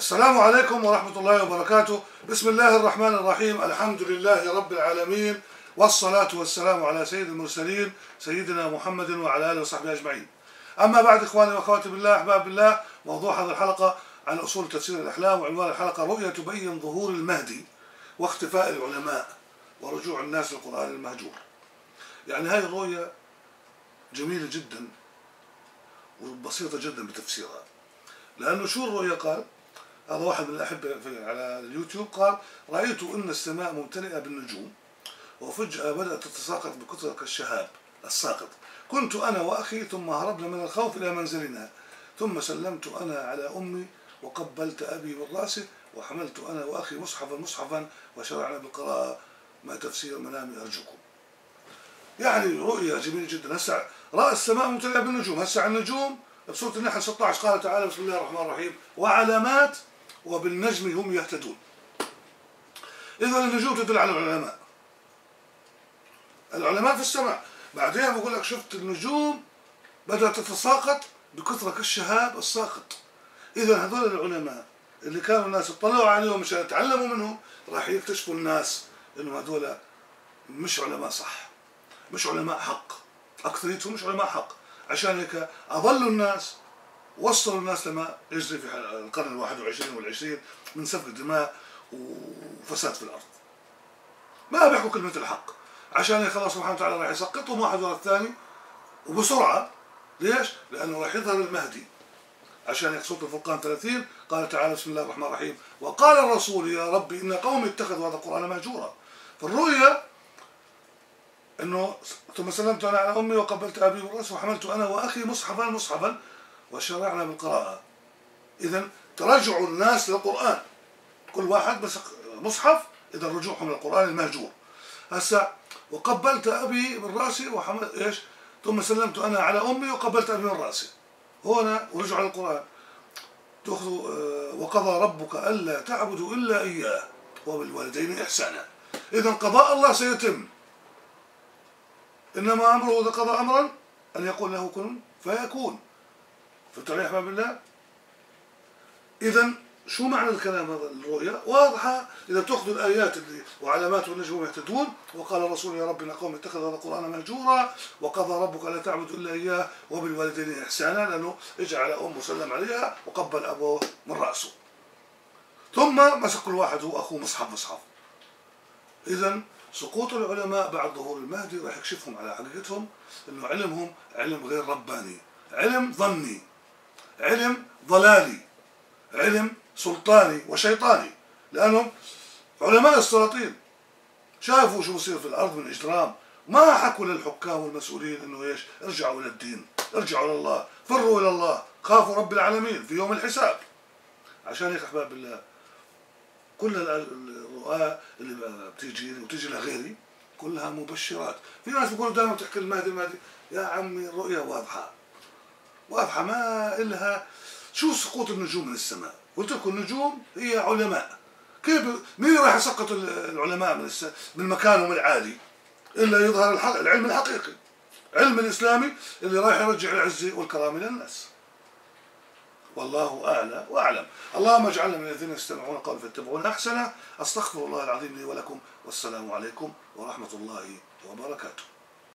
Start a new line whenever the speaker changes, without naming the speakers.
السلام عليكم ورحمة الله وبركاته. بسم الله الرحمن الرحيم. الحمد لله رب العالمين. والصلاة والسلام على سيد المرسلين سيدنا محمد وعلى آله وصحبه أجمعين. أما بعد إخواني وأخواتي بالله أحباب بالله موضوع هذه الحلقة عن أصول تفسير الأحلام وعنوان الحلقة رؤية تبين ظهور المهدي واختفاء العلماء ورجوع الناس للقرآن المهجور. يعني هذه الرؤية جميلة جدا وبسيطة جدا بتفسيرها. لأنه شو الرؤية قال؟ هذا واحد من الأحبة على اليوتيوب قال رأيت أن السماء ممتلئة بالنجوم وفجأة بدأت تتساقط بكثرة كالشهاب الساقط. كنت أنا وأخي ثم هربنا من الخوف إلى منزلنا. ثم سلمت أنا على أمي وقبلت أبي بالرأس وحملت أنا وأخي مصحفا مصحفا وشرعنا بالقراءة. ما تفسير منامي أرجوكم. يعني رؤية جميلة جدا. هسه رأى السماء ممتلئة بالنجوم. هسه النجوم بسورة النحل 16 قال تعالى بسم الله الرحمن الرحيم. وعلامات وبالنجم هم يهتدون. إذا النجوم تدل على العلماء. العلماء في السماء. بعدين بقول لك شفت النجوم بدأت تتساقط بكثرة كالشهاب الساقط. إذا هذول العلماء اللي كانوا الناس يطلعوا عليهم مشان يتعلموا منهم راح يكتشفوا الناس إنه هذول مش علماء صح. مش علماء حق. أكثريتهم مش علماء حق. عشان هيك أضلوا الناس وصلوا الناس لما يجري في القرن الواحد والعشرين والعشرين من سفك دماء وفساد في الأرض. ما بيحكوا كلمة الحق. عشان الله سبحانه وتعالى راح يسقطهم واحد ورا الثاني وبسرعة. ليش؟ لأنه راح يظهر المهدي. عشان سورة الفرقان 30 قال تعالى بسم الله الرحمن الرحيم. وقال الرسول يا ربي إن قومي اتخذوا هذا القرآن مهجورا. فالرؤيا إنه ثم سلمت أنا على أمي وقبلت أبي بالراس وحملت أنا وأخي مصحفا مصحفا وشرعنا بالقراءه اذا ترجع الناس للقرآن. كل واحد بس مصحف إذا رجوعهم للقرآن المهجور. هسا وقبلت أبي بالراس وحملت إيش؟ ثم سلمت أنا على أمي وقبلت أبي من رأسي. هنا ورجعوا للقرآن. تاخذوا وقضى ربك ألا تعبدوا إلا إياه وبالوالدين إحسانا. اذا قضاء الله سيتم. إنما أمره إذا قضى أمرا أن يقول له كن فيكون. فهمت علي أحباب الله؟ إذا شو معنى الكلام هذا الرؤيا؟ واضحة إذا بتأخذوا الآيات اللي وعلامات والنجم يهتدون وقال الرسول يا رب إن قوم اتخذوا هذا القرآن مهجورا وقضى ربك لا تعبدوا إلا إياه وبالوالدين إحسانا لأنه اجى على أم وسلم عليها وقبل أبوه من رأسه ثم مسك كل واحد هو أخوه مصحف مصحف إذا سقوط العلماء بعد ظهور المهدي راح يكشفهم على حقيقتهم إنه علمهم علم غير رباني علم ظني علم ضلالي علم سلطاني وشيطاني لأنهم علماء السلاطين. شافوا شو بصير في الأرض من إجرام. ما حكوا للحكام والمسؤولين إنه إيش ارجعوا إلى الدين ارجعوا إلى الله فروا إلى الله خافوا رب العالمين في يوم الحساب. عشان هيك أحباب الله كل الرؤى اللي بتيجي وتيجي لغيري كلها مبشرات. في ناس بيقولوا دائما بتحكي المهدي المهدي يا عمي الرؤيا واضحة. واضحة ما إلها شو سقوط النجوم من السماء؟ قلت لكم النجوم هي علماء. كيف مين راح يسقط العلماء من. من مكانهم العالي؟ إلا يظهر الحق... العلم الحقيقي. علم الإسلامي اللي راح يرجع العزة والكرامة للناس والله أعلى وأعلم. اللهم اجعلنا من الذين يستمعون قول فاتبعون أحسنه. أستغفر الله العظيم لي ولكم. والسلام عليكم ورحمة الله وبركاته.